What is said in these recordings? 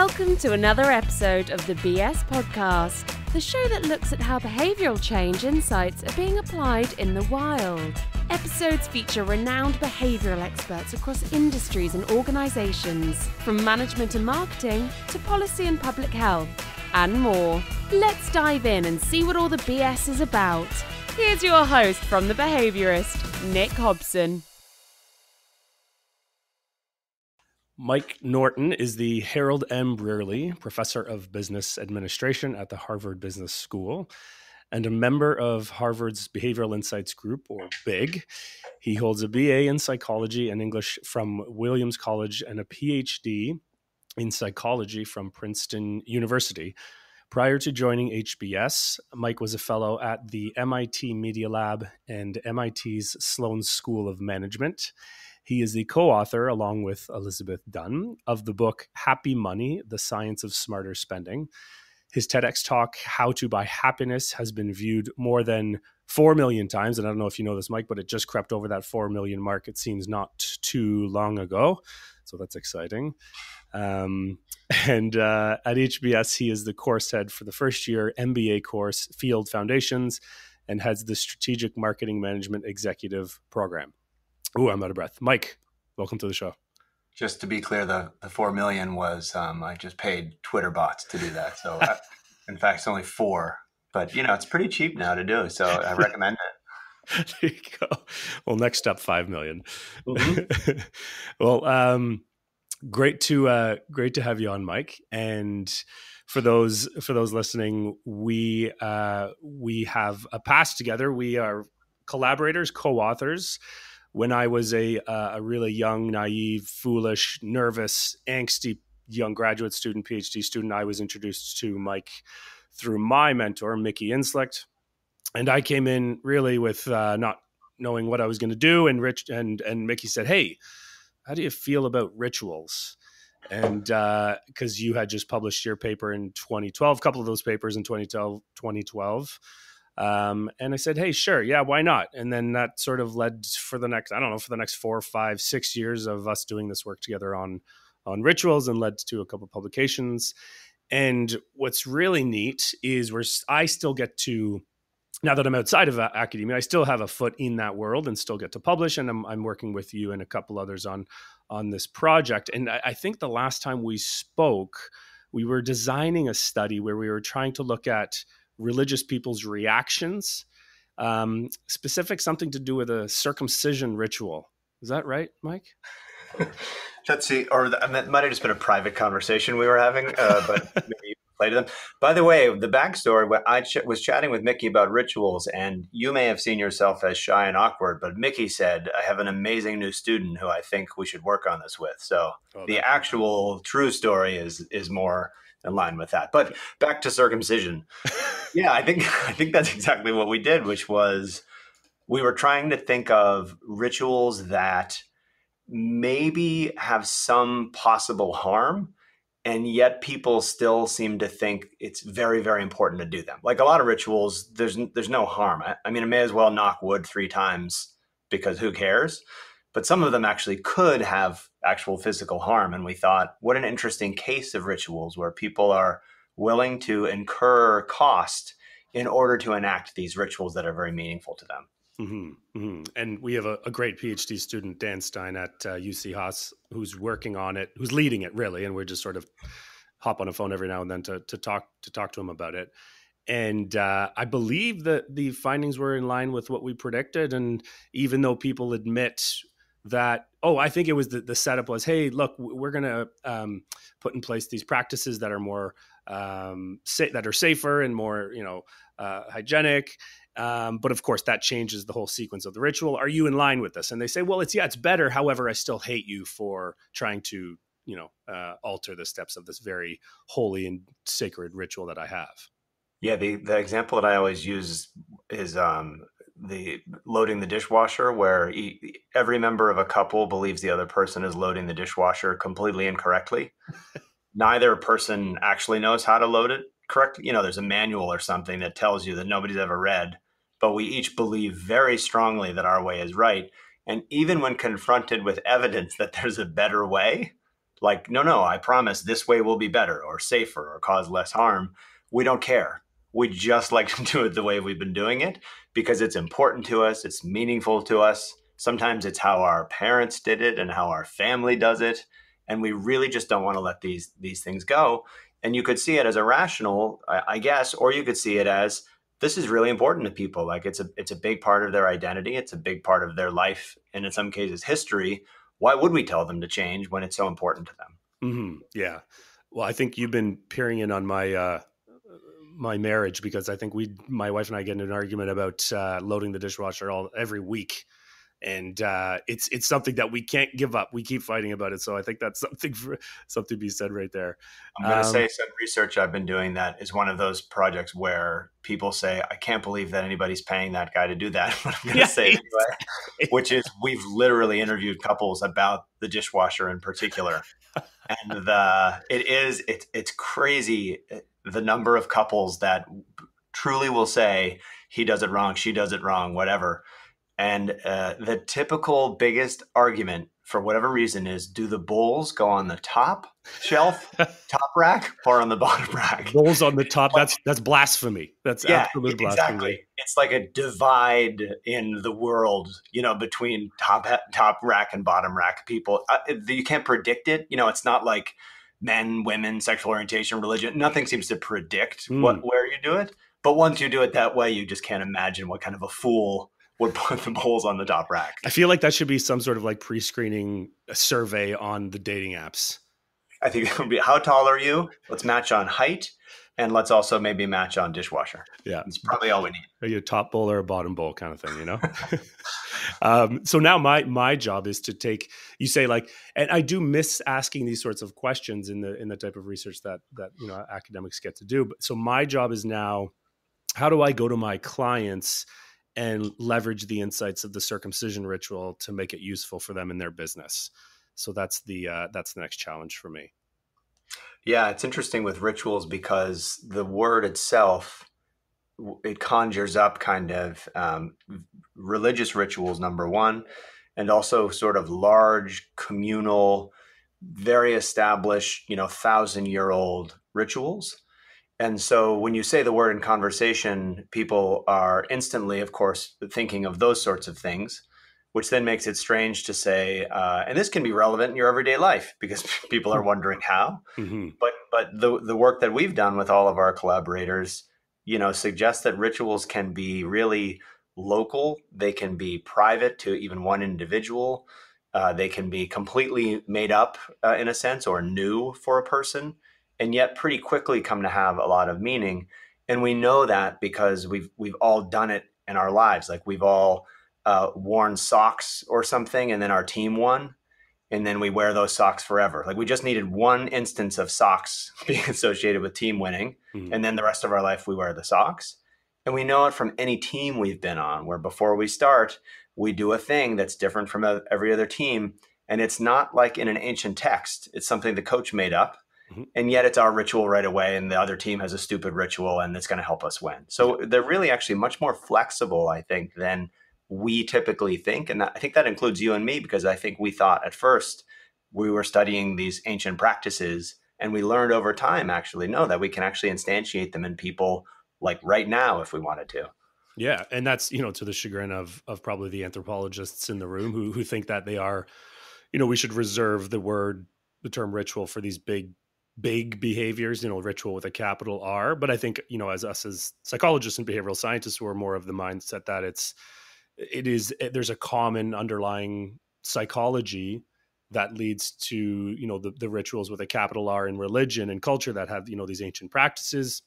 Welcome to another episode of the BS Podcast, the show that looks at how behavioral change insights are being applied in the wild. Episodes feature renowned behavioral experts across industries and organizations, from management and marketing to policy and public health, and more. Let's dive in and see what all the BS is about. Here's your host from The Behaviorist, Nick Hobson. Mike Norton is the Harold M. Brierley Professor of Business Administration at the Harvard Business School and a member of Harvard's Behavioral Insights Group, or BIG. He holds a BA in psychology and English from Williams College and a PhD in psychology from Princeton University. Prior to joining HBS, Mike was a fellow at the MIT Media Lab and MIT's Sloan School of Management. He is the co author, along with Elizabeth Dunn, of the book Happy Money The Science of Smarter Spending. His TEDx talk, How to Buy Happiness, has been viewed more than 4 million times. And I don't know if you know this, Mike, but it just crept over that 4 million mark, it seems not too long ago. So that's exciting. Um, and uh, at HBS, he is the course head for the first year MBA course, Field Foundations, and heads the Strategic Marketing Management Executive Program. Oh, I'm out of breath. Mike, welcome to the show. Just to be clear, the, the four million was um, I just paid Twitter bots to do that. So, I, in fact, it's only four, but you know it's pretty cheap now to do. So I recommend it. there you go. Well, next up, five million. Mm-hmm. well, um, great to uh, great to have you on, Mike. And for those for those listening, we uh, we have a past together. We are collaborators, co-authors when I was a uh, a really young, naive, foolish, nervous, angsty young graduate student, PhD student, I was introduced to Mike through my mentor, Mickey Inzlicht, and I came in really with uh, not knowing what I was going to do. And Rich and and Mickey said, "Hey, how do you feel about rituals?" And because uh, you had just published your paper in 2012, a couple of those papers in 2012, 2012 um, and I said, hey, sure, yeah, why not? And then that sort of led for the next, I don't know, for the next four, five, six years of us doing this work together on on rituals, and led to a couple publications. And what's really neat is where I still get to now that I'm outside of academia, I still have a foot in that world and still get to publish. And I'm, I'm working with you and a couple others on on this project. And I, I think the last time we spoke, we were designing a study where we were trying to look at religious people's reactions. Um, specific something to do with a circumcision ritual. Is that right, Mike? Let's see. Or that might have just been a private conversation we were having, uh, but maybe you play to them. By the way, the backstory: I ch- was chatting with Mickey about rituals, and you may have seen yourself as shy and awkward, but Mickey said, "I have an amazing new student who I think we should work on this with." So oh, the actual true story is is more in line with that. But back to circumcision. yeah, I think I think that's exactly what we did, which was we were trying to think of rituals that maybe have some possible harm and yet people still seem to think it's very very important to do them like a lot of rituals there's there's no harm i, I mean i may as well knock wood three times because who cares but some of them actually could have actual physical harm. And we thought, what an interesting case of rituals where people are willing to incur cost in order to enact these rituals that are very meaningful to them. Mm-hmm, mm-hmm. And we have a, a, great PhD student, Dan Stein at uh, UC Haas, who's working on it, who's leading it really, and we're just sort of hop on a phone every now and then to to talk to talk to him about it. And uh, I believe that the findings were in line with what we predicted. And even though people admit that oh i think it was the, the setup was hey look we're going to um, put in place these practices that are more um, sa- that are safer and more you know uh, hygienic. Um, but of course that changes the whole sequence of the ritual. Are you in line with this? And they say well it's yeah it's better. However i still hate you for trying to you know uh, alter the steps of this very holy and sacred ritual that i have. Yeah the, the example that i always use is um, the loading the dishwasher where he, every member of a couple believes the other person is loading the dishwasher completely incorrectly. Neither person actually knows how to load it correctly. You know there's a manual or something that tells you that nobody's ever read but we each believe very strongly that our way is right. And even when confronted with evidence that there's a better way like no no i promise this way will be better or safer or cause less harm we don't care. We just like to do it the way we've been doing it because it's important to us it's meaningful to us. Sometimes it's how our parents did it and how our family does it and we really just don't want to let these these things go. And you could see it as irrational I, I guess or you could see it as this is really important to people like it's a it's a big part of their identity it's a big part of their life and in some cases history. Why would we tell them to change when it's so important to them? Mm-hmm. yeah. Well i think you've been peering in on my uh my marriage because i think we my wife and i get in an argument about uh, loading the dishwasher all every week and uh, it's it's something that we can't give up. We keep fighting about it, so I think that's something for something to be said right there. I'm going to um, say some research I've been doing that is one of those projects where people say, "I can't believe that anybody's paying that guy to do that." But I'm going to yeah, say anyway, which is we've literally interviewed couples about the dishwasher in particular, and the it is it's it's crazy eh, the number of couples that truly will say he does it wrong, she does it wrong, whatever and uh, the typical biggest argument for whatever reason is do the bowls go on the top shelf, top rack, or on the bottom rack? Bowls on the top. That's that's blasphemy. That's yeah, absolute blasphemy. Exactly. It's like a divide in the world, you know, between top top rack and bottom rack people. Uh, you can't predict it. You know, it's not like men, women, sexual orientation, religion. Nothing seems to predict mm. what where you do it. But once you do it that way, you just can't imagine what kind of a fool would put the bowls on the top rack. I feel like that should be some sort of like pre-screening survey on the dating apps. I think it would be how tall are you? Let's match on height, and let's also maybe match on dishwasher. Yeah, it's probably all we need. Are you a top bowl or a bottom bowl kind of thing? You know. um, so now my my job is to take. You say like, and I do miss asking these sorts of questions in the in the type of research that that you know academics get to do. But so my job is now, how do I go to my clients? and leverage the insights of the circumcision ritual to make it useful for them in their business. So that's the uh, that's the next challenge for me. Yeah, it's interesting with rituals because the word itself it conjures up kind of um, religious rituals number one and also sort of large communal very established you know thousand year old rituals. And so when you say the word in conversation, people are instantly, of course, thinking of those sorts of things, which then makes it strange to say, uh, and this can be relevant in your everyday life because people are wondering how. Mm-hmm. But but the the work that we've done with all of our collaborators, you know, suggests that rituals can be really local. They can be private to even one individual. Uh, they can be completely made up uh, in a sense or new for a person and yet pretty quickly come to have a lot of meaning. And we know that because we've we've all done it in our lives. Like we've all uh, worn socks or something, and then our team won, and then we wear those socks forever. Like we just needed one instance of socks being associated with team winning, mm-hmm. and then the rest of our life we wear the socks. And we know it from any team we've been on, where before we start, we do a thing that's different from every other team. And it's not like in an ancient text, it's something the coach made up Mm-hmm. And yet it's our ritual right away, and the other team has a stupid ritual, and it's going to help us win. So they're really actually much more flexible, I think, than we typically think. And that, I think that includes you and me, because I think we thought at first we were studying these ancient practices, and we learned over time, actually, no, that we can actually instantiate them in people like right now if we wanted to. Yeah, and that's you know to the chagrin of of probably the anthropologists in the room who who think that they are, you know, we should reserve the word the term ritual for these big big behaviors, you know, ritual with a capital R. But I think, you know, as us as psychologists and behavioral scientists who are more of the mindset that it's, it is, it, there's a common underlying psychology that leads to, you know, the, the rituals with a capital R in religion and culture that have, you know, these ancient practices.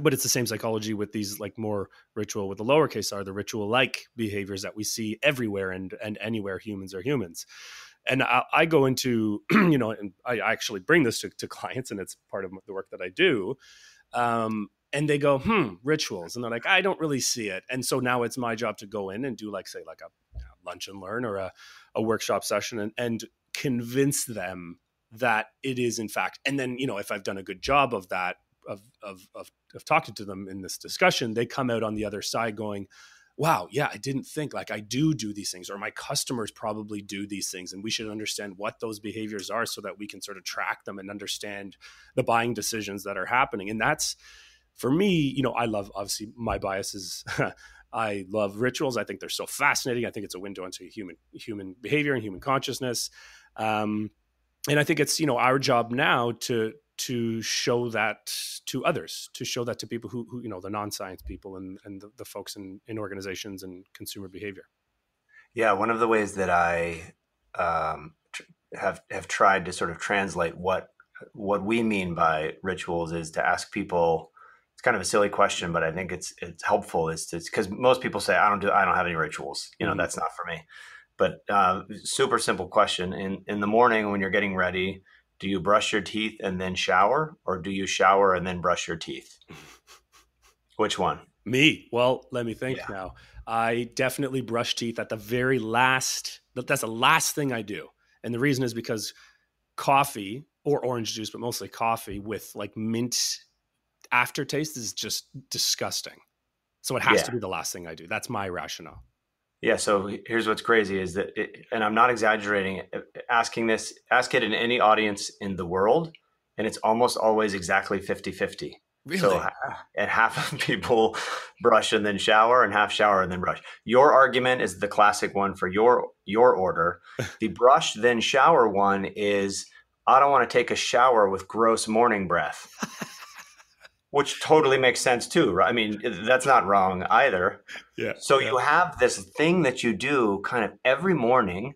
But it's the same psychology with these like more ritual with the lowercase r, the ritual like behaviors that we see everywhere and and anywhere humans are humans and I, I, go into you know and i actually bring this to, to, clients and it's part of the work that i do um, and they go hmm rituals and they're like i don't really see it and so now it's my job to go in and do like say like a lunch and learn or a, a workshop session and, and convince them that it is in fact and then you know if i've done a good job of that of, of, of, of talking to them in this discussion they come out on the other side going wow, yeah, I didn't think like I do do these things, or my customers probably do these things, and we should understand what those behaviors are so that we can sort of track them and understand the buying decisions that are happening. And that's for me, you know, I love obviously my biases. I love rituals. I think they're so fascinating. I think it's a window into human human behavior and human consciousness. Um, and I think it's you know our job now to to show that to others, to show that to people who, who you know, the non-science people and, and the, the folks in, in organizations and consumer behavior. Yeah, one of the ways that I um, have have tried to sort of translate what what we mean by rituals is to ask people. Kind of a silly question, but I think it's it's helpful. Is to because most people say I don't do I don't have any rituals. You know, mm-hmm. that's not for me. But uh, super simple question. In in the morning when you're getting ready, do you brush your teeth and then shower, or do you shower and then brush your teeth? Which one? Me. Well, let me think yeah. now. I definitely brush teeth at the very last. That's the last thing I do, and the reason is because coffee or orange juice, but mostly coffee with like mint aftertaste is just disgusting. So it has yeah. to be the last thing I do. That's my rationale. Yeah. So here's what's crazy is that, it, and I'm not exaggerating, uh, asking this, ask it in any audience in the world, and it's almost always exactly 50 50. Really? So, and half of people brush and then shower, and half shower and then brush. Your argument is the classic one for your your order. the brush then shower one is I don't want to take a shower with gross morning breath which totally makes sense too. Right? I mean, that's not wrong either. Yeah. So yeah. you have this thing that you do kind of every morning,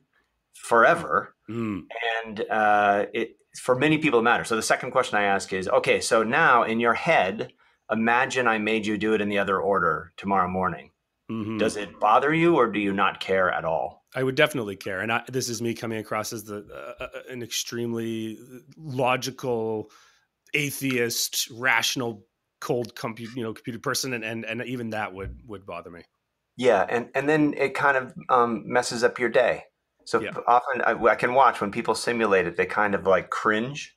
forever, mm. and uh, it for many people it matters. So the second question I ask is, okay, so now in your head, imagine I made you do it in the other order tomorrow morning. Mm-hmm. Does it bother you, or do you not care at all? I would definitely care, and I, this is me coming across as the uh, uh an extremely logical atheist, rational, cold compute, you know, computed person, and, and and even that would would bother me. Yeah, and and then it kind of um, messes up your day. So yeah. often I, I, can watch when people simulate it, they kind of like cringe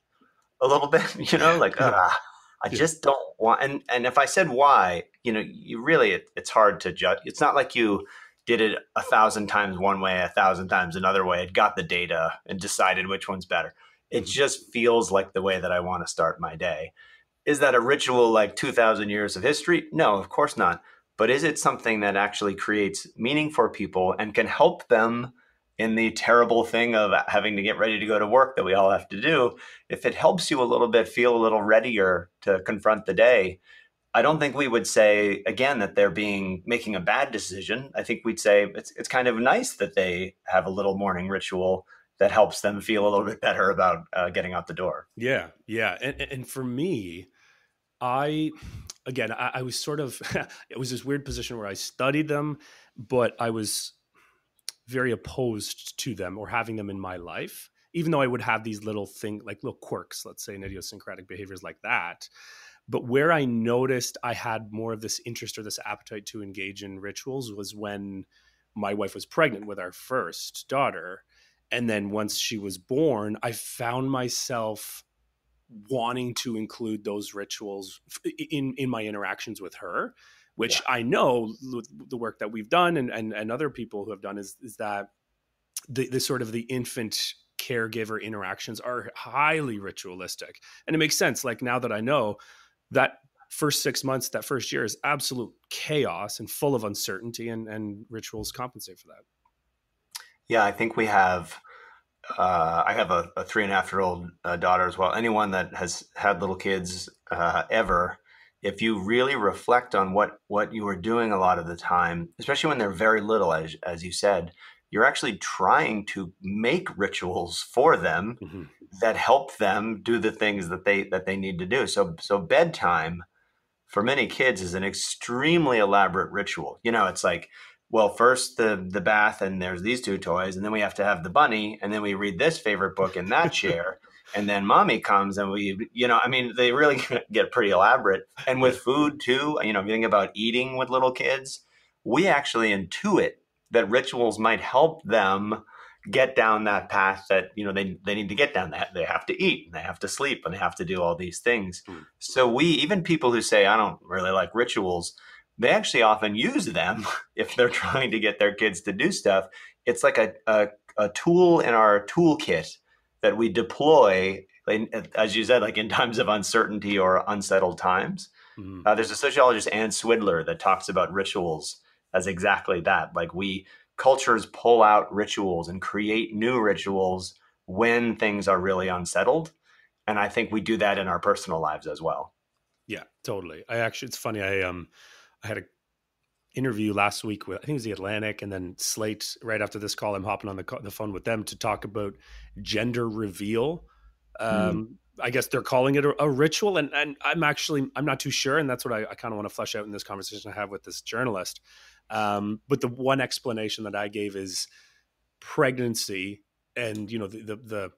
a little bit, you know, like ah, I just don't want. And and if I said why, you know, you really it, it's hard to judge. It's not like you did it a thousand times one way, a thousand times another way. It got the data and decided which one's better. It mm-hmm. just feels like the way that I want to start my day. Is that a ritual like 2,000 years of history? No, of course not. But is it something that actually creates meaning for people and can help them in the terrible thing of having to get ready to go to work that we all have to do? If it helps you a little bit feel a little readier to confront the day, I don't think we would say again that they're being making a bad decision. I think we'd say it's it's kind of nice that they have a little morning ritual that helps them feel a little bit better about uh, getting out the door. Yeah, yeah, and and for me, I again I, I was sort of it was this weird position where I studied them, but I was very opposed to them or having them in my life. Even though I would have these little thing like little quirks, let's say, and idiosyncratic behaviors like that. But where I noticed I had more of this interest or this appetite to engage in rituals was when my wife was pregnant with our first daughter and then once she was born i found myself wanting to include those rituals in in my interactions with her which yeah. i know the work that we've done and, and and other people who have done is is that the, the sort of the infant caregiver interactions are highly ritualistic and it makes sense like now that i know that first six months that first year is absolute chaos and full of uncertainty and and rituals compensate for that yeah, I think we have. Uh, I have a, a, three and a half year old uh, daughter as well. Anyone that has had little kids uh, ever, if you really reflect on what what you are doing a lot of the time, especially when they're very little, as as you said, you're actually trying to make rituals for them mm-hmm. that help them do the things that they that they need to do. So so bedtime for many kids is an extremely elaborate ritual. You know, it's like well, first the the bath and there's these two toys, and then we have to have the bunny, and then we read this favorite book in that chair, and then mommy comes and we, you know, I mean, they really get pretty elaborate. And with food too, you know, if you think about eating with little kids, we actually intuit that rituals might help them get down that path that you know they, they need to get down that they have to eat and they have to sleep and they have to do all these things mm. so we even people who say i don't really like rituals they actually often use them if they're trying to get their kids to do stuff. It's like a, a, a tool in our toolkit that we deploy, as you said, like in times of uncertainty or unsettled times. Mm-hmm. Uh, there's a sociologist, Ann Swidler, that talks about rituals as exactly that. Like we cultures pull out rituals and create new rituals when things are really unsettled. And I think we do that in our personal lives as well. Yeah, totally. I actually, it's funny. I um, I had a interview last week with I think it was the Atlantic and then Slate. Right after this call, I'm hopping on the the phone with them to talk about gender reveal. Hmm. Um, mm. I guess they're calling it a, a, ritual, and and I'm actually I'm not too sure, and that's what I, I kind of want to flesh out in this conversation I have with this journalist. Um, but the one explanation that I gave is pregnancy, and you know the the the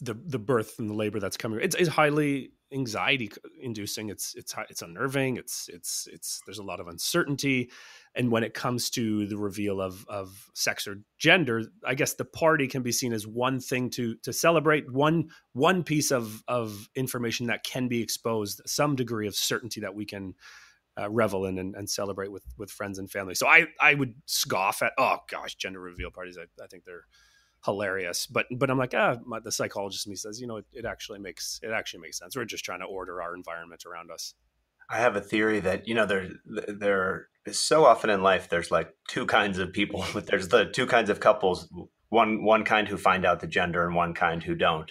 the, the birth and the labor that's coming. It's, it's highly anxiety inducing it's it's it's unnerving it's it's it's there's a lot of uncertainty. And when it comes to the reveal of of sex or gender i guess the party can be seen as one thing to to celebrate one one piece of of information that can be exposed some degree of certainty that we can uh, revel in and, and, celebrate with with friends and family. So i i would scoff at oh gosh gender reveal parties i, I think they're hilarious. But but I'm like, ah, my, the psychologist in me says, you know, it, it actually makes it actually makes sense. We're just trying to order our environment around us. I have a theory that you know there there is so often in life there's like two kinds of people. But there's the two kinds of couples. One one kind who find out the gender and one kind who don't.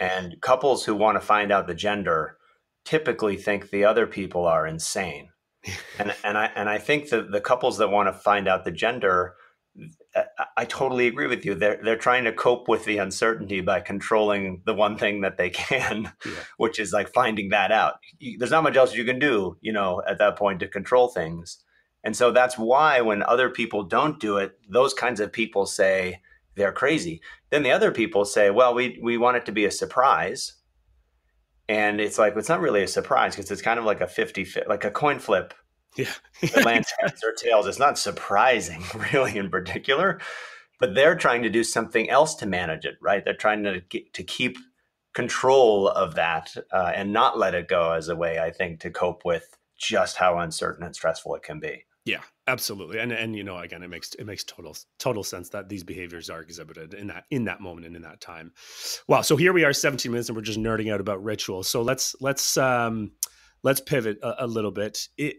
and couples who want to find out the gender typically think the other people are insane. and and I and I think that the couples that want to find out the gender I totally agree with you. They're they're trying to cope with the uncertainty by controlling the one thing that they can, yeah. which is like finding that out. There's not much else you can do, you know, at that point to control things. And so that's why when other people don't do it, those kinds of people say they're crazy. Then the other people say, "Well, we we want it to be a surprise." And it's like it's not really a surprise because it's kind of like a 50 like a coin flip yeah. Atlanta heads or tails. It's not surprising, really, in particular, but they're trying to do something else to manage it, right? They're trying to to keep control of that uh, and not let it go as a way, I think, to cope with just how uncertain and stressful it can be. Yeah, absolutely. And and you know, again, it makes it makes total total sense that these behaviors are exhibited in that in that moment and in that time. Wow. So here we are, 17 minutes, and we're just nerding out about rituals. So let's let's um let's pivot a, a little bit. It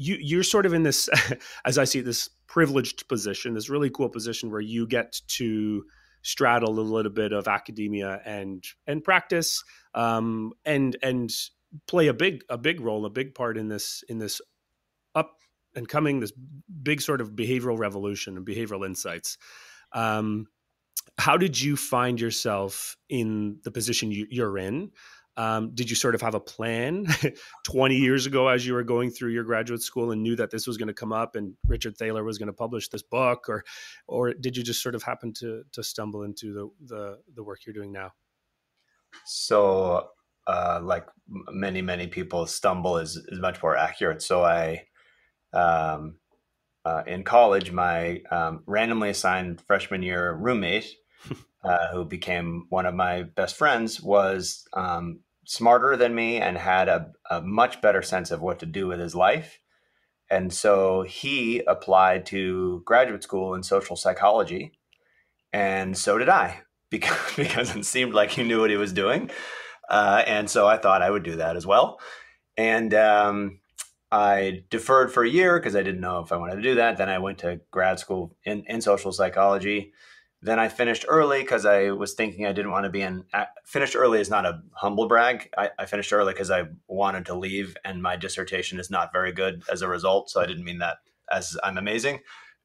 you you're sort of in this as i see this privileged position this really cool position where you get to straddle a little bit of academia and and practice um, and and play a big a big role a big part in this in this up and coming this big sort of behavioral revolution and behavioral insights. Um, how did you find yourself in the position you, you're in um, did you sort of have a plan 20 years ago as you were going through your graduate school and knew that this was going to come up and Richard Thaler was going to publish this book, or or did you just sort of happen to to stumble into the the, the work you're doing now? So, uh, like many many people, stumble is is much more accurate. So I. Um, uh, in college, my um, randomly assigned freshman year roommate uh, who became one of my best friends, was um, smarter than me and had a, a, much better sense of what to do with his life. And so he applied to graduate school in social psychology. And so did I, because, because it seemed like he knew what he was doing. Uh, and so I thought I would do that as well. And um, I deferred for a year because I didn't know if I wanted to do that. Then I went to grad school in, in social psychology. Then I finished early because I was thinking I didn't want to be in. Finished early is not a humble brag. I, I finished early because I wanted to leave, and my dissertation is not very good as a result. So I didn't mean that as I'm amazing.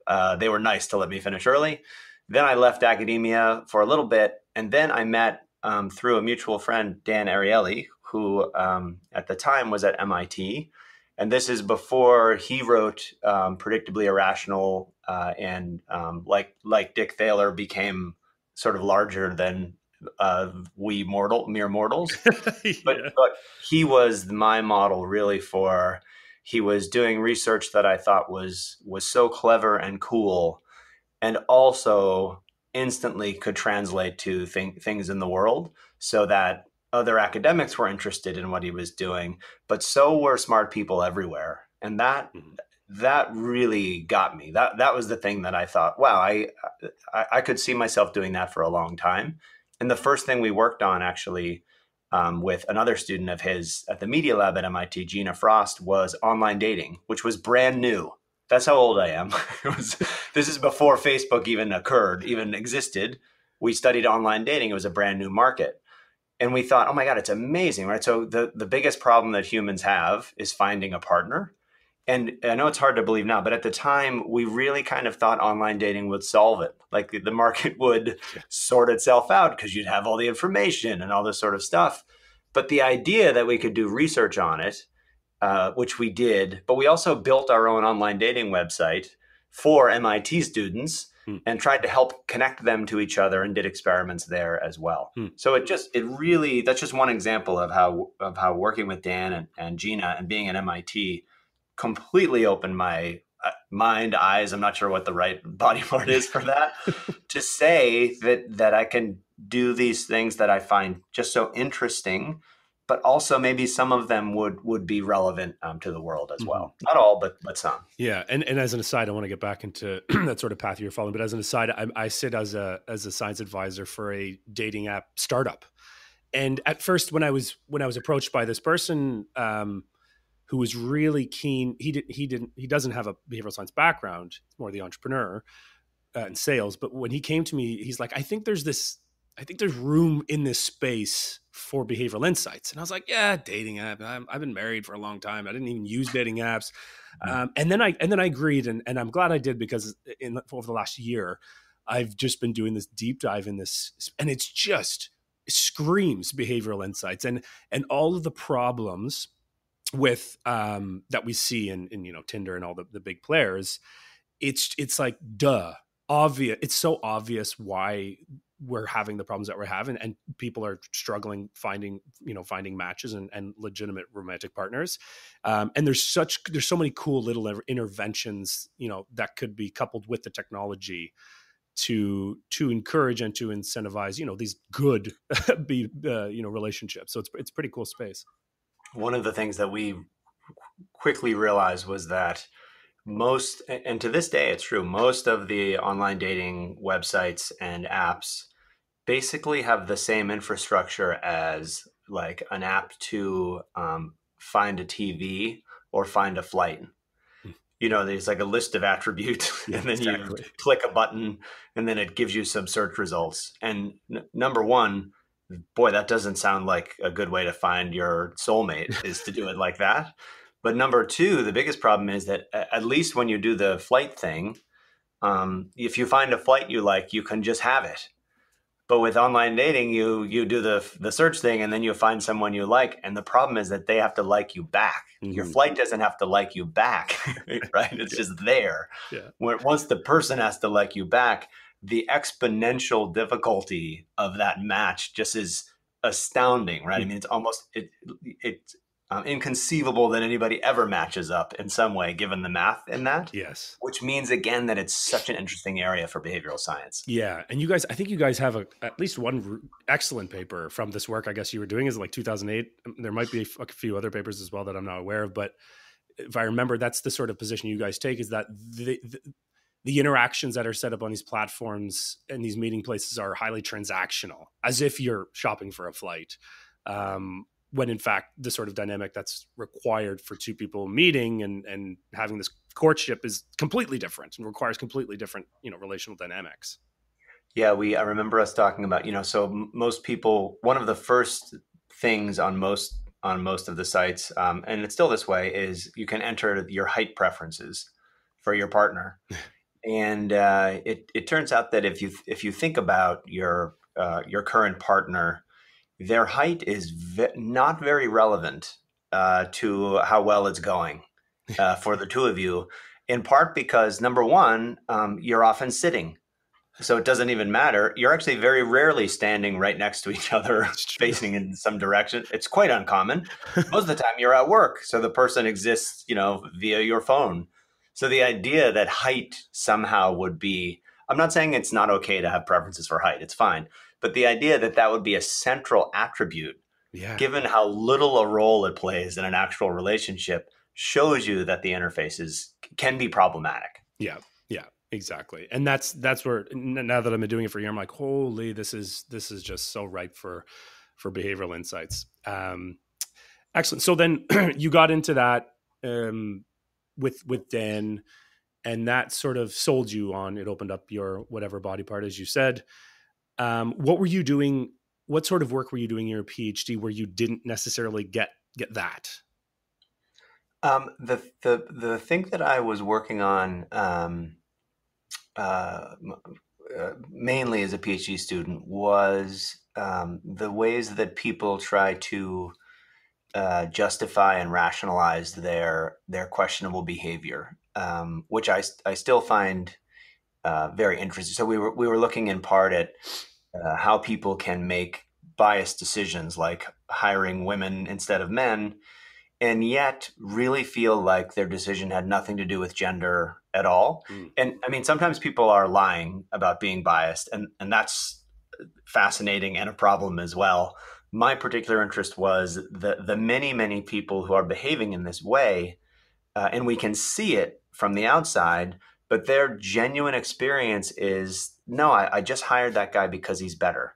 Uh, they were nice to let me finish early. Then I left academia for a little bit, and then I met um, through a mutual friend, Dan Ariely, who um, at the time was at MIT and this is before he wrote um, predictably irrational uh, and um, like like dick thaler became sort of larger than uh, we mortal mere mortals yeah. but, but he was my model really for he was doing research that i thought was was so clever and cool and also instantly could translate to th- things in the world so that other academics were interested in what he was doing, but so were smart people everywhere. and that mm-hmm. that really got me. That that was the thing that I thought, wow, I, I, I could see myself doing that for a long time. And the first thing we worked on actually um, with another student of his at the Media Lab at MIT, Jeana Frost, was online dating, which was brand new. That's how old I am. was, this is before Facebook even occurred, even existed. We studied online dating. It was a brand new market. And we thought, oh my God, it's amazing, right? So the, the biggest problem that humans have is finding a partner. And I know it's hard to believe now, but at the time, we really kind of thought online dating would solve it. Like the market would sort itself out because you'd have all the information and all this sort of stuff. But the idea that we could do research on it, uh, which we did, but we also built our own online dating website for MIT students hmm. and tried to help connect them to each other and did experiments there as well. Hmm. So it just it really that's just one example of how of how working with Dan and, and Gina and being at MIT completely opened my uh, mind, eyes. I'm not sure what the right body part is for that. to say that that I can do these things that I find just so interesting, but also maybe some of them would would be relevant um, to the world as well. Mm-hmm. Not all, but but some. Yeah, and and as an aside, I want to get back into that sort of path you're following. But as an aside, I, I sit as a as a science advisor for a dating app startup. And at first, when I was when I was approached by this person, um, who was really keen. He did he didn't he doesn't have a behavioral science background. More the entrepreneur uh, in sales. But when he came to me, he's like, I think there's this. I think there's room in this space for behavioral insights. And I was like, yeah, dating app. i have been married for a long time. I didn't even use dating apps. Mm. Um, and then I and then I agreed, and, and I'm glad I did because in over the last year, I've just been doing this deep dive in this, and it's just screams behavioral insights and and all of the problems with um, that we see in, in you know Tinder and all the, the big players, it's it's like duh, obvious. It's so obvious why we're having the problems that we're having, and people are struggling finding you know finding matches and, and legitimate romantic partners. Um, and there's such there's so many cool little interventions you know that could be coupled with the technology to to encourage and to incentivize you know these good be uh, you know relationships. So it's it's pretty cool space one of the things that we quickly realized was that most and to this day it's true most of the online dating websites and apps basically have the same infrastructure as like an app to um, find a tv or find a flight hmm. you know there's like a list of attributes and then exactly. you click a button and then it gives you some search results and n- number one boy, that doesn't sound like a good way to find your soulmate is to do it like that. But number two, the biggest problem is that at least when you do the flight thing, um, if you find a flight you like, you can just have it. But with online dating, you you do the the search thing, and then you find someone you like, and the problem is that they have to like you back. Mm-hmm. Your flight doesn't have to like you back, right? It's yeah. just there. Yeah. When, once the person has to like you back, the exponential difficulty of that match just is astounding, right? I hmm. mean, it's almost it it's um, inconceivable that anybody ever matches up in some way, given the math in that. Yes, which means again that it's such an interesting area for behavioral science. Yeah, and you guys, I think you guys have a, at least one excellent paper from this work. I guess you were doing is like 2008. There might be a few other papers as well that I'm not aware of, but if I remember, that's the sort of position you guys take is that the, the, the interactions that are set up on these platforms and these meeting places are highly transactional, as if you're shopping for a flight. Um, when in fact, the sort of dynamic that's required for two people meeting and and having this courtship is completely different and requires completely different, you know, relational dynamics. Yeah, we I remember us talking about, you know, so most people one of the first things on most on most of the sites, um, and it's still this way, is you can enter your height preferences for your partner. and uh, it it turns out that if you if you think about your uh, your current partner, their height is ve- not very relevant uh, to how well it's going uh, for the two of you. In part because number one, um, you're often sitting, so it doesn't even matter. You're actually very rarely standing right next to each other, facing in some direction. It's quite uncommon. Most of the time, you're at work, so the person exists, you know, via your phone. So the idea that height somehow would be, I'm not saying it's not okay to have preferences for height, it's fine. But the idea that that would be a central attribute, yeah. given how little a role it plays in an actual relationship, shows you that the interfaces can be problematic. Yeah, yeah, exactly. And that's that's where now that I've been doing it for a year, I'm like, holy, this is this is just so ripe for for behavioral insights. Um, excellent. So then you got into that um, with with Dan, and that sort of sold you on. It opened up your whatever body part, as you said. Um, what were you doing? What sort of work were you doing in your PhD where you didn't necessarily get get that? Um, the the the thing that I was working on um, uh, uh, mainly as a PhD student was um, the ways that people try to uh, justify and rationalize their their questionable behavior, um, which I I still find uh, very interesting. So we were we were looking in part at uh, how people can make biased decisions, like hiring women instead of men and yet really feel like their decision had nothing to do with gender at all. Mm. And I mean, sometimes people are lying about being biased, and, and that's fascinating and a problem as well. My particular interest was the, the many, many people who are behaving in this way, uh, and we can see it from the outside, but their genuine experience is no, I, I just hired that guy because he's better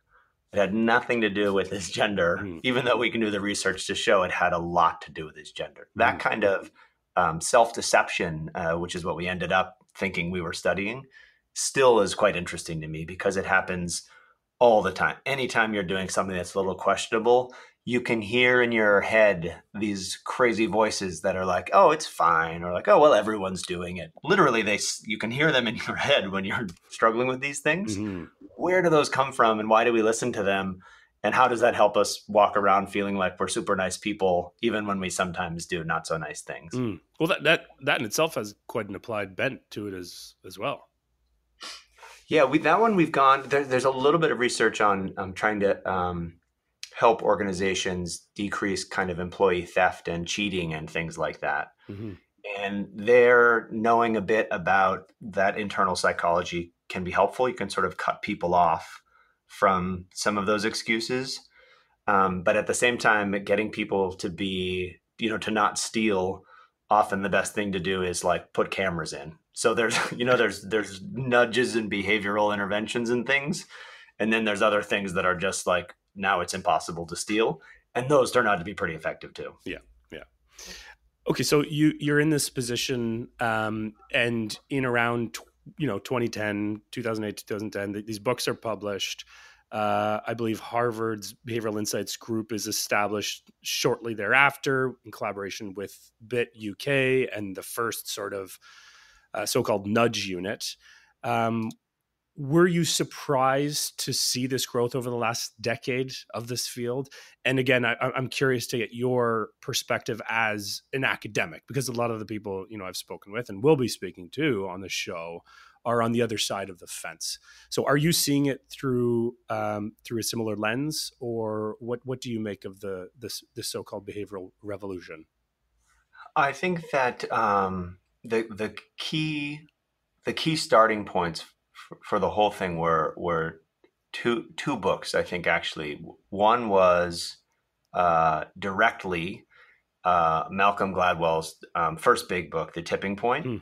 it had nothing to do with his gender, mm. even though we can do the research to show it had a lot to do with his gender. Mm. That kind of um, self deception, uh, which is what we ended up thinking we were studying, still is quite interesting to me because it happens all the time. Anytime you're doing something that's a little questionable, you can hear in your head these crazy voices that are like, "Oh, it's fine," or like, "Oh, well, everyone's doing it." Literally, they you can hear them in your head when you're struggling with these things. Mm-hmm. Where do those come from, and why do we listen to them? And how does that help us walk around feeling like we're super nice people, even when we sometimes do not so nice things? Mm. Well, that that that in itself has quite an applied bent to it as as well. Yeah, we that one we've gone. There, there's a little bit of research on um, trying to um, help organizations decrease kind of employee theft and cheating and things like that. Mm-hmm. And they're knowing a bit about that internal psychology can be helpful. You can sort of cut people off from some of those excuses. Um, but at the same time, getting people to be, you know, to not steal, often the best thing to do is like put cameras in. So there's, you know, there's there's nudges and behavioral interventions and things, and then there's other things that are just like now it's impossible to steal. And those turn out to be pretty effective too. Yeah yeah. Okay so you you're in this position um, and in around you know 2010 2008 2010 these books are published. Uh, I believe Harvard's Behavioral Insights Group is established shortly thereafter in collaboration with BIT UK and the first sort of uh, so called nudge unit. Um, were you surprised to see this growth over the last decade of this field? And again, I, am curious to get your perspective as an academic, because a lot of the people you know I've spoken with and will be speaking to on the show are on the other side of the fence. So, are you seeing it through um, through a similar lens, or what? What do you make of the this this so-called behavioral revolution? I think that um, the the key the key starting points for, the whole thing were were two two books. I think actually one was uh, directly uh, Malcolm Gladwell's um, first big book, The Tipping Point. Hmm.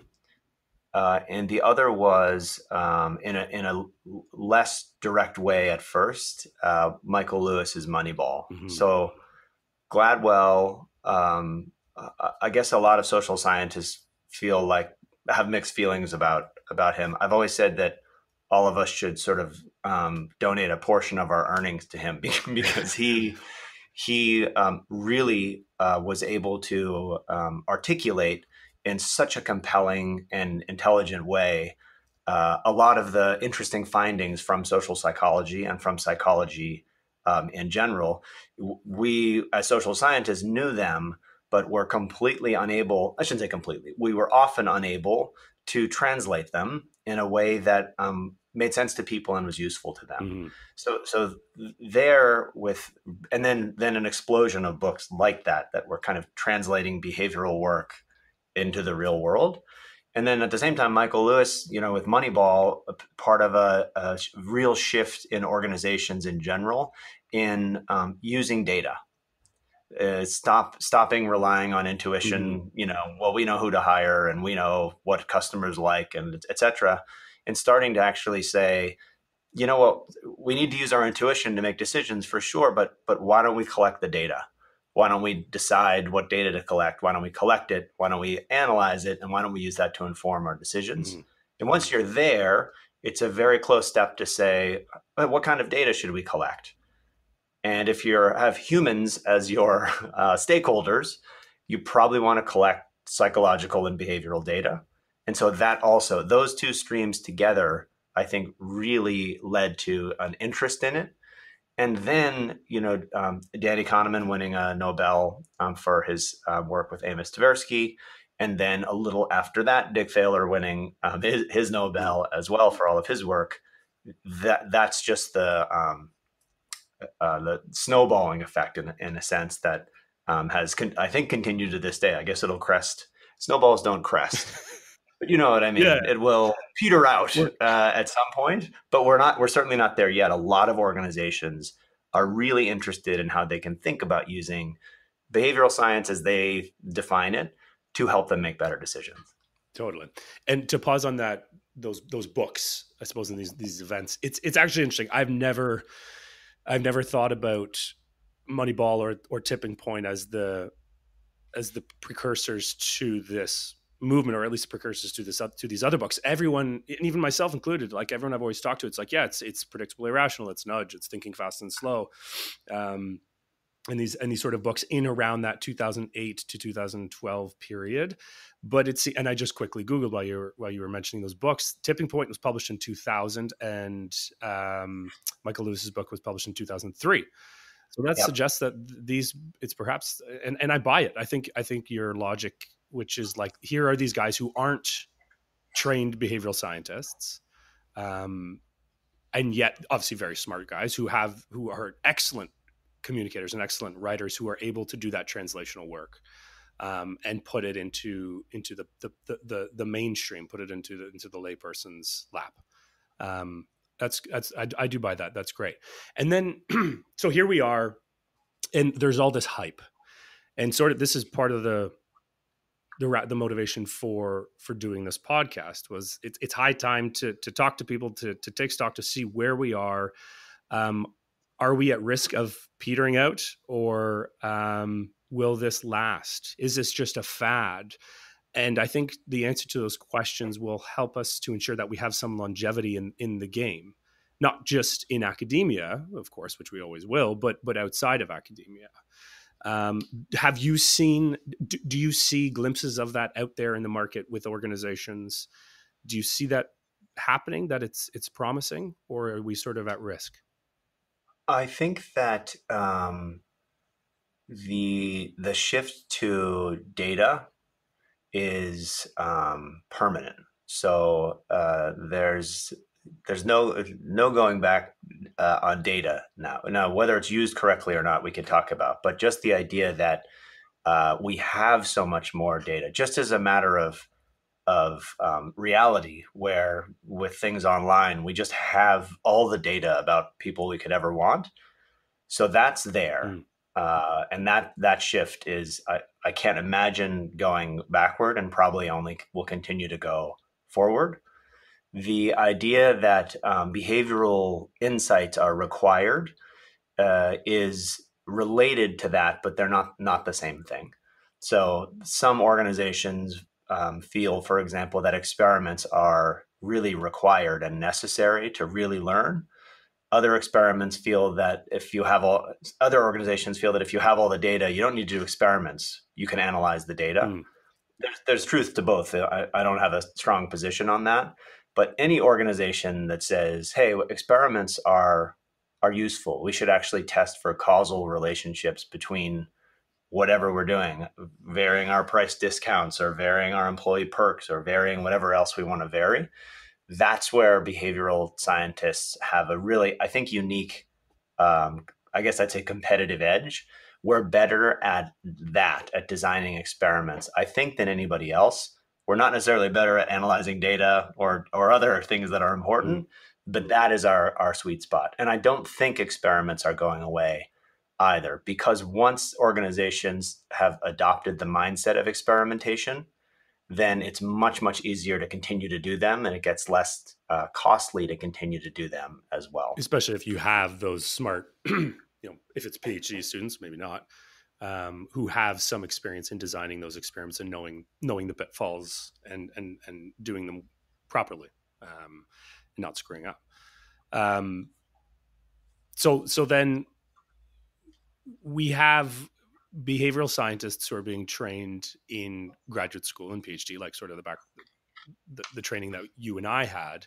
Uh, and the other was um, in a in a less direct way at first, uh, Michael Lewis's Moneyball. Mm-hmm. So Gladwell, um, I guess a lot of social scientists feel like have mixed feelings about about him. I've always said that all of us should sort of um, donate a portion of our earnings to him because he he um, really uh, was able to um, articulate in such a compelling and intelligent way uh, a lot of the interesting findings from social psychology and from psychology um, in general. We, as social scientists, knew them, but were completely unable. I shouldn't say completely. We were often unable to translate them in a way that um, made sense to people and was useful to them. Mm-hmm. So, so there with, and then then an explosion of books like that that were kind of translating behavioral work into the real world. And then at the same time, Michael Lewis, you know, with Moneyball, part of a, a real shift in organizations in general in um, using data uh, stop stopping relying on intuition mm-hmm. you know well we know who to hire and we know what customers like and etc and starting to actually say you know what we need to use our intuition to make decisions for sure but but why don't we collect the data? Why don't we decide what data to collect? Why don't we collect it? Why don't we analyze it? And why don't we use that to inform our decisions? Mm-hmm. and once you're there it's a very close step to say what kind of data should we collect and if you have humans as your uh, stakeholders, you probably want to collect psychological and behavioral data. And so that also, those two streams together, I think really led to an interest in it. And then, you know, um, Danny Kahneman winning a Nobel um, for his uh, work with Amos Tversky. And then a little after that, Dick Thaler winning um, his, his, Nobel as well for all of his work. That that's just the um, uh, the snowballing effect in, in a sense that um, has con- I think continued to this day. I guess it'll crest. Snowballs don't crest, but you know what I mean. Yeah. It will peter out uh, at some point, but we're not. We're certainly not there yet. A lot of organizations are really interested in how they can think about using behavioral science as they define it to help them make better decisions. Totally. And to pause on that, those those books, I suppose, in these these events, it's it's actually interesting. I've never I've never thought about Moneyball or or Tipping Point as the as the precursors to this movement, or at least precursors to this to these other books. Everyone, and even myself included, like everyone I've always talked to, it's like, yeah, it's it's predictably irrational, it's nudge, it's thinking fast and slow. Um, and these and these sort of books in around that 2008 to 2012 period. But it's and i just quickly googled while you were while you were mentioning those books. Tipping point was published in 2000 and um, michael lewis's book was published in 2003 so that yep. suggests that these it's perhaps and and i buy it. I think i think your logic which is like here are these guys who aren't trained behavioral scientists um, and yet obviously very smart guys who have who are excellent communicators and excellent writers who are able to do that translational work um, and put it into into the, the the, the mainstream, put it into the into the layperson's lap. Um, that's that's I, I do buy that. That's great. And then so here we are, and there's all this hype, and sort of this is part of the the the motivation for for doing this podcast was it's it's high time to to talk to people to to take stock to see where we are. Um, are we at risk of petering out or um, will this last? Is this just a fad? And I think the answer to those questions will help us to ensure that we have some longevity in, in the game, not just in academia, of course, which we always will, but but outside of academia. Um, have you seen? Do, do you see glimpses of that out there in the market with organizations? Do you see that happening? That it's it's promising, or are we sort of at risk? I think that um, the the shift to data is um, permanent. So uh, there's there's no no going back uh, on data now. Now whether it's used correctly or not, we can talk about. But just the idea that uh, we have so much more data, just as a matter of of um, reality, where with things online, we just have all the data about people we could ever want. So that's there. Mm. Uh, and that that shift is I, I can't imagine going backward and probably only will continue to go forward the idea that um, behavioral insights are required uh, is related to that but they're not not the same thing so some organizations um, feel for example that experiments are really required and necessary to really learn. Other experiments feel that if you have all other organizations feel that if you have all the data you don't need to do experiments. You can analyze the data. Mm. there's, there's, truth to both. I, I, don't have a strong position on that. But any organization that says hey experiments are are useful. We should actually test for causal relationships between whatever we're doing varying our price discounts or varying our employee perks or varying whatever else we want to vary that's where behavioral scientists have a really, I think, unique, um, I guess I'd say competitive edge. We're better at that, at designing experiments, I think, than anybody else. We're not necessarily better at analyzing data or, or other things that are important, mm-hmm. but that is our, our sweet spot. And I don't think experiments are going away. Either because once organizations have adopted the mindset of experimentation, then it's much, much easier to continue to do them and it gets less uh, costly to continue to do them as well. Especially if you have those smart, you know, if it's PhD students, maybe not, um, who have some experience in designing those experiments and knowing knowing the pitfalls and and and doing them properly um, and not screwing up. Um, so so then we have behavioral scientists who are being trained in graduate school and PhD, like sort of the back the, the training that you and I had.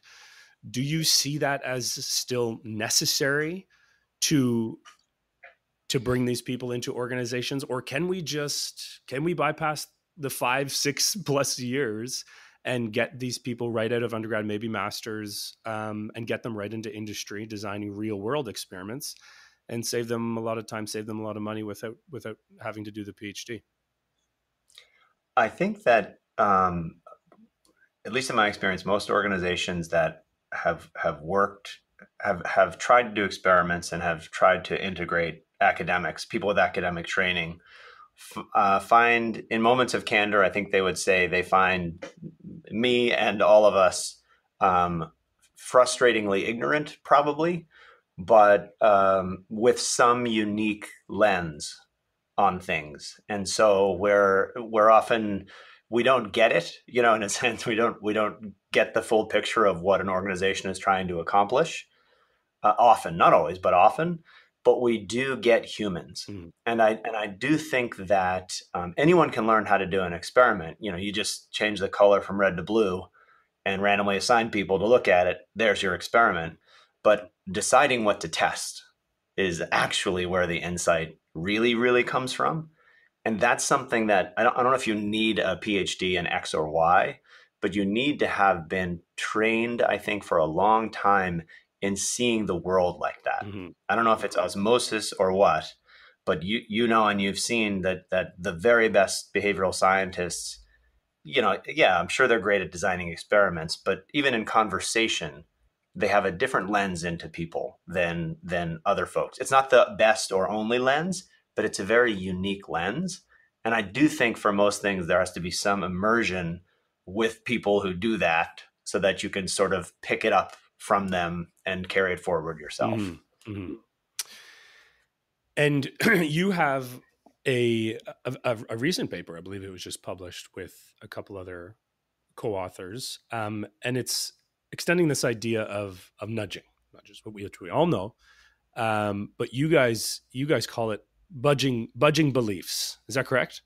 Do you see that as still necessary to to bring these people into organizations, or can we just can we bypass the five six plus years and get these people right out of undergrad, maybe masters, um, and get them right into industry, designing real world experiments? And save them a lot of time, save them a lot of money without without having to do the PhD. I think that, um, at least in my experience, most organizations that have have worked have have tried to do experiments and have tried to integrate academics, people with academic training, uh, find in moments of candor, I think they would say they find me and all of us um, frustratingly ignorant, probably but um, with some unique lens on things. And so we're we're often we don't get it, you know, in a sense we don't we don't get the full picture of what an organization is trying to accomplish. Uh, often, not always, but often. But we do get humans, mm. and I and I do think that um, anyone can learn how to do an experiment. You know, you just change the color from red to blue, and randomly assign people to look at it. There's your experiment but deciding what to test is actually where the insight really, really comes from. And that's something that I don't, I don't know if you need a PhD in X or Y, but you need to have been trained, I think, for a long time in seeing the world like that. Mm-hmm. I don't know if it's osmosis or what, but you you know and you've seen that that the very best behavioral scientists, you know, yeah, I'm sure they're great at designing experiments, but even in conversation, they have a different lens into people than than other folks. It's not the best or only lens, but it's a very unique lens. And I do think for most things there has to be some immersion with people who do that so that you can sort of pick it up from them and carry it forward yourself. Mm-hmm. Mm-hmm. And you have a, a, a recent paper, I believe it was just published with a couple other co-authors, um, and it's extending this idea of of nudging, not just what we, which we all know, um, but you guys you guys call it budging budging beliefs. Is that correct?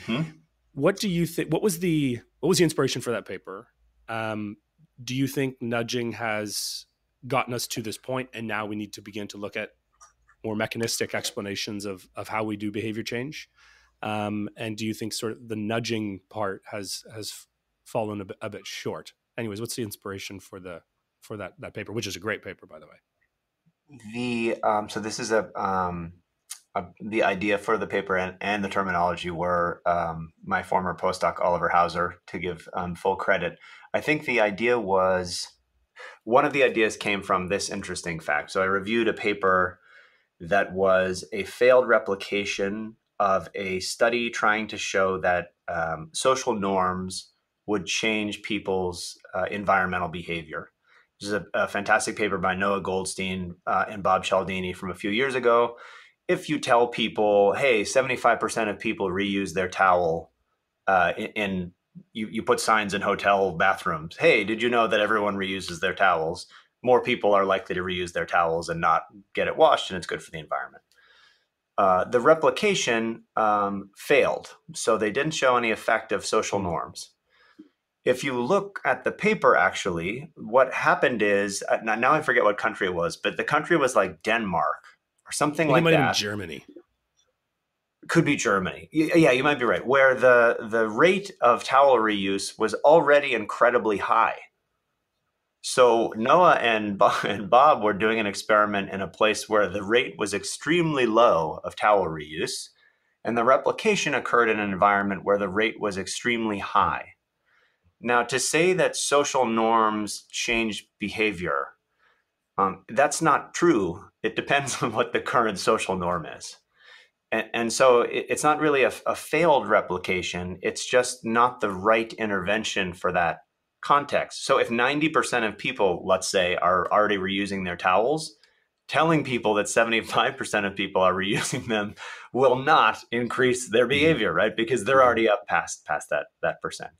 Mm-hmm. What do you think? What was the what was the inspiration for that paper? Um, do you think nudging has gotten us to this point, and now we need to begin to look at more mechanistic explanations of of how we do behavior change? Um, and do you think sort of the nudging part has has fallen a bit, a bit short? Anyways, what's the inspiration for the for that that paper, which is a great paper, by the way? The um, so this is a, um, a, the idea for the paper and, and the terminology were um, my former postdoc Oliver Hauser to give um, full credit. I think the idea was one of the ideas came from this interesting fact. So I reviewed a paper that was a failed replication of a study trying to show that um, social norms would change people's uh, environmental behavior. This is a, a, fantastic paper by Noah Goldstein uh, and Bob Cialdini from a few years ago. If you tell people, hey, 75% of people reuse their towel uh, in you, you put signs in hotel bathrooms, hey, did you know that everyone reuses their towels? More people are likely to reuse their towels and not get it washed, and it's good for the environment. Uh, the replication um, failed. So they didn't show any effect of social norms if you look at the paper, actually, what happened is uh, now I forget what country it was, but the country was like Denmark or something like that. Germany. Could be Germany. Yeah, you might be right. Where the the rate of towel reuse was already incredibly high. So Noah and and Bob were doing an experiment in a place where the rate was extremely low of towel reuse, and the replication occurred in an environment where the rate was extremely high. Now, to say that social norms change behavior, Um, that's not true. It depends on what the current social norm is. And, and so it, it's not really a, a failed replication. It's just not the right intervention for that context. So if 90% of people, let's say, are already reusing their towels, telling people that 75% of people are reusing them will not increase their mm-hmm. behavior, right? Because they're mm-hmm. already up past past that that percent.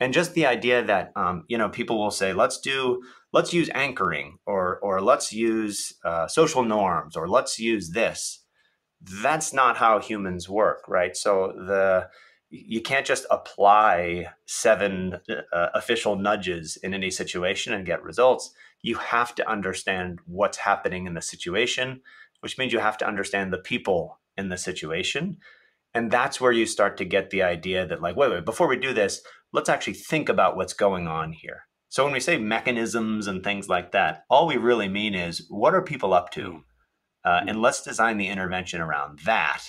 And just the idea that um, you know people will say, let's do let's use anchoring or or let's use uh, social norms or let's use this. That's not how humans work, right? So the you can't just apply seven uh, official nudges in any situation and get results. You have to understand what's happening in the situation, which means you have to understand the people in the situation. And that's where you start to get the idea that, like, wait, wait, before we do this, let's actually think about what's going on here. So when we say mechanisms and things like that, all we really mean is what are people up to? Uh, and let's design the intervention around that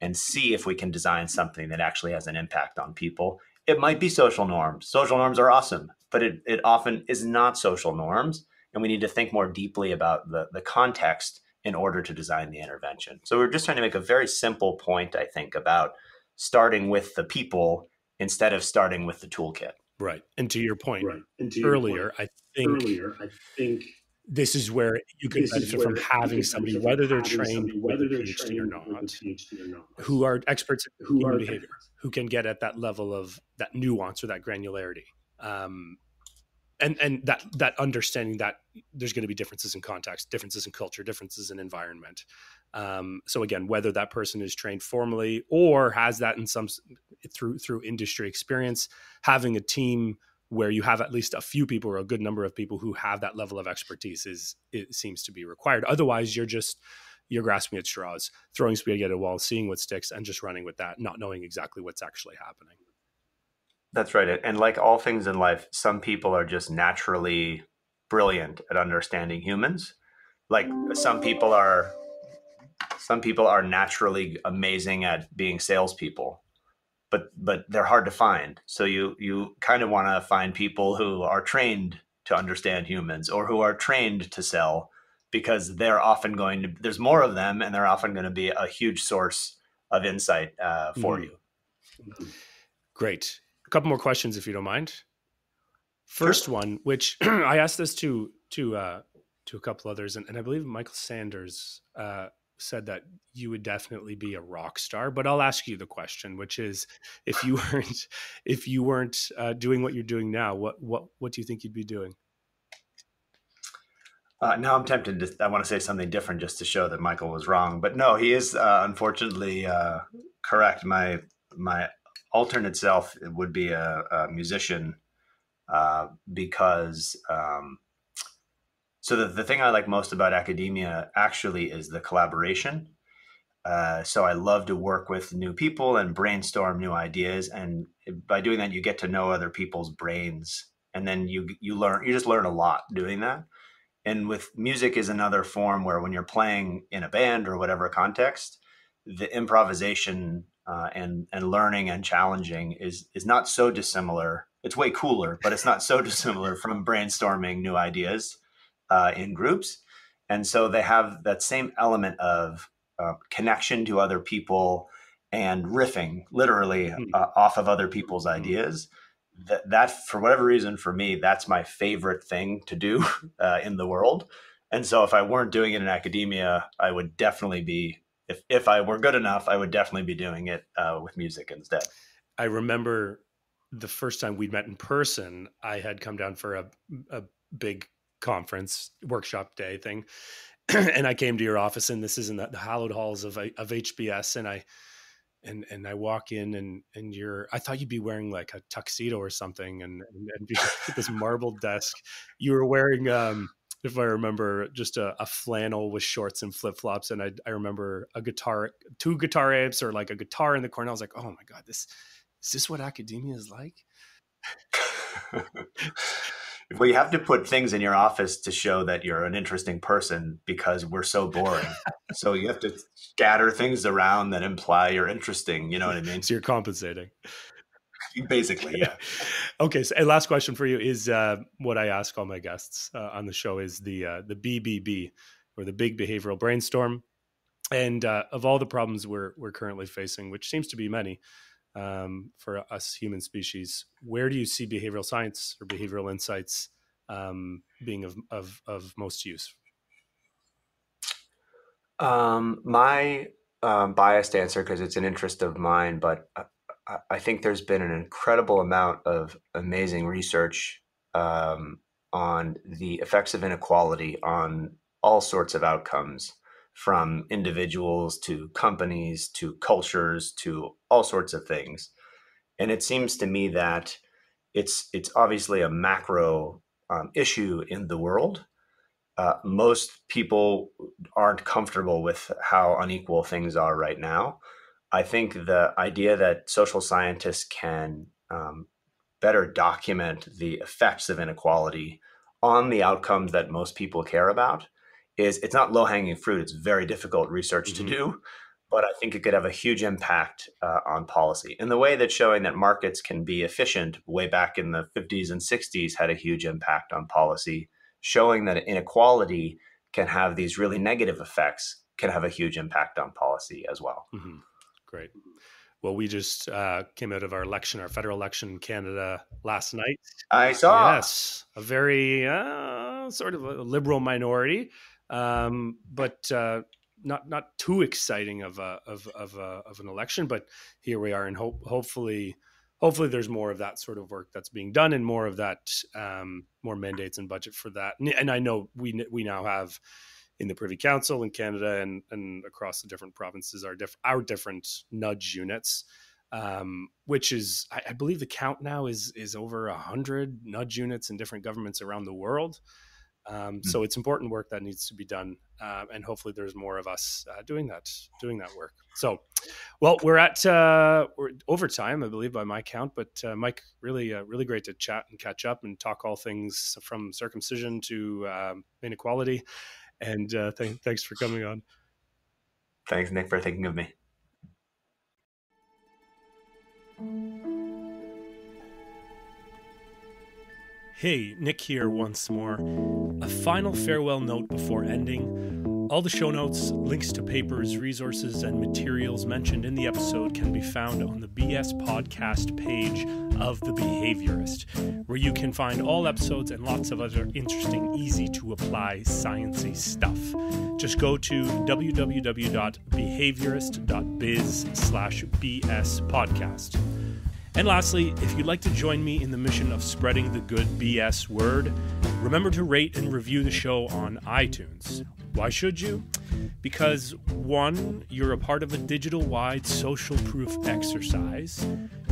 and see if we can design something that actually has an impact on people. It might be social norms. Social norms are awesome, but it, it often is not social norms. And we need to think more deeply about the, the context in order to design the intervention. So we're just trying to make a very simple point, I think, about starting with the people instead of starting with the toolkit. Right. And to your point right. Your earlier, point, I think earlier, I think this is where you can benefit from having somebody, whether they're trained, whether they're PhD or not, PhD or not, who are experts in who human behavior, who can get at that level of that nuance or that granularity. Um, and and that that understanding that there's going to be differences in context, differences in culture, differences in environment. Um, so again, whether that person is trained formally or has that in some through through industry experience, having a team where you have at least a few people or a good number of people who have that level of expertise is it seems to be required. Otherwise, you're just you're grasping at straws, throwing spaghetti at a wall, seeing what sticks, and just running with that, not knowing exactly what's actually happening. That's right. And like all things in life, some people are just naturally brilliant at understanding humans. Like some people are some people are naturally amazing at being salespeople, but but they're hard to find. So you you kind of want to find people who are trained to understand humans or who are trained to sell because they're often going to there's more of them and they're often going to be a huge source of insight uh, for mm-hmm. you. Great a couple more questions if you don't mind. First sure. one, which I asked this to to uh, to a couple others, and, and I believe Michael Sanders uh, said that you would definitely be a rock star. But I'll ask you the question, which is, if you weren't if you weren't uh, doing what you're doing now, what what what do you think you'd be doing? Uh, now I'm tempted to. I want to say something different just to show that Michael was wrong, but no, he is uh, unfortunately uh, correct. My my alternate self would be a, a musician uh, because um, so the, the thing I like most about academia actually is the collaboration. Uh, so I love to work with new people and brainstorm new ideas, and by doing that, you get to know other people's brains, and then you you learn you just learn a lot doing that. And with music is another form where when you're playing in a band or whatever context, the improvisation uh, and and learning and challenging is is not so dissimilar. It's way cooler, but it's not so dissimilar from brainstorming new ideas uh, in groups. And so they have that same element of uh, connection to other people and riffing, literally hmm. uh, off of other people's hmm. ideas. That that for whatever reason, for me, that's my favorite thing to do uh, in the world. And so, if I weren't doing it in academia, I would definitely be if if I were good enough, I would definitely be doing it uh, with music instead. I remember the first time we'd met in person. I had come down for a a big conference workshop day thing, and I came to your office, and this is in the, the hallowed halls of of HBS, and I and and I walk in and and you're I thought you'd be wearing like a tuxedo or something and and, and this marble desk. You were wearing um if I remember, just a, a flannel with shorts and flip flops, and I, I remember a guitar, two guitar amps, or like a guitar in the corner. I was like, oh my god, this is this what academia is like? well, you have to put things in your office to show that you're an interesting person because we're so boring. so you have to scatter things around that imply you're interesting. You know what I mean? So you're compensating. Basically, yeah. okay. So, and last question for you is uh, what I ask all my guests uh, on the show is the uh, the BBB or the Big Behavioral Brainstorm. And uh, of all the problems we're we're currently facing, which seems to be many um, for us human species, where do you see behavioral science or behavioral insights um, being of, of of most use? Um, my um, biased answer, because it's an interest of mine, but uh, I think there's been an incredible amount of amazing research um, on the effects of inequality on all sorts of outcomes, from individuals to companies to cultures to all sorts of things. And it seems to me that it's it's obviously a macro um, issue in the world. Uh, most people aren't comfortable with how unequal things are right now I think the idea that social scientists can um, better document the effects of inequality on the outcomes that most people care about is it's not low hanging fruit. It's very difficult research mm-hmm. to do, but I think it could have a huge impact uh, on policy in the way that showing that markets can be efficient way back in the 50s and 60s had a huge impact on policy. Showing that inequality can have these really negative effects can have a huge impact on policy as well. Mm-hmm. Great. Well, we just uh, came out of our election, our federal election in Canada last night. I saw. Yes, a very uh, sort of a liberal minority, um, but uh, not not too exciting of a, of of, a, of an election. But here we are, and hope hopefully hopefully there's more of that sort of work that's being done, and more of that um, more mandates and budget for that. And, and I know we we now have in the Privy Council in Canada and, and across the different provinces are diff- our different nudge units, um, which is I, I, believe the count now is is over a hundred nudge units in different governments around the world. Um, mm-hmm. So it's important work that needs to be done, uh, and hopefully there's more of us uh, doing that doing that work. So, well, we're at uh, we're over time, I believe, by my count. But uh, Mike, really, uh, really great to chat and catch up and talk all things from circumcision to um, inequality. And uh, th- thanks for coming on. Thanks, Nick, for thinking of me. Hey, Nick here once more. A final farewell note before ending. All the show notes, links to papers, resources, and materials mentioned in the episode can be found on the BS Podcast page of The Behaviorist, where you can find all episodes and lots of other interesting, easy to apply sciency stuff. Just go to www.behaviorist.biz slash BS podcast. And lastly, if you'd like to join me in the mission of spreading the good BS word, remember to rate and review the show on iTunes. Why should you? Because one, you're a part of a digital wide social proof exercise.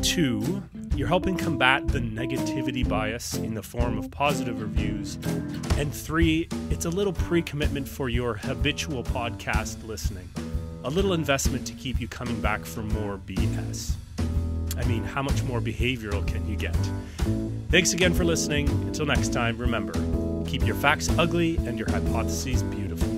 Two, you're helping combat the negativity bias in the form of positive reviews. And three, it's a little pre commitment for your habitual podcast listening, a little investment to keep you coming back for more BS. I mean, how much more behavioral can you get? Thanks again for listening. Until next time, remember keep your facts ugly and your hypotheses beautiful.